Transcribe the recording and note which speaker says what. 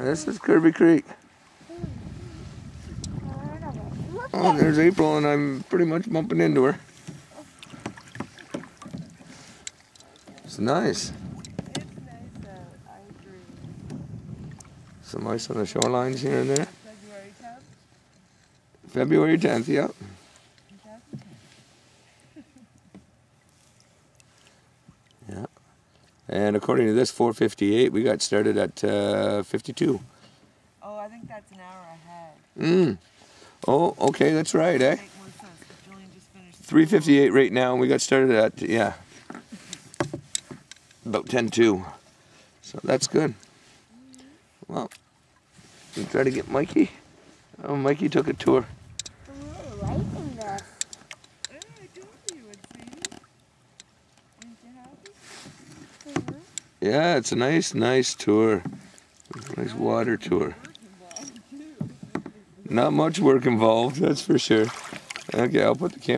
Speaker 1: This is Kirby Creek. Oh, there's April, and I'm pretty much bumping into her. It's nice.
Speaker 2: It's nice out, I agree.
Speaker 1: Some ice on the shorelines here and there.
Speaker 2: February 10th?
Speaker 1: February 10th, yep. And according to this 458, we got started at uh, 52.
Speaker 2: Oh, I think that's an hour ahead.
Speaker 1: Mm. Oh, okay, that's right, eh?
Speaker 2: Make more sense, 'cause Julian just finished.
Speaker 1: 358 right now, and we got started at, yeah, about 10-2. So that's good. Well, we try to get Mikey. Oh, Mikey took a tour.
Speaker 2: Yeah,
Speaker 1: it's a nice, nice tour. Nice water tour. Not much work involved, that's for sure. Okay, I'll put the camera.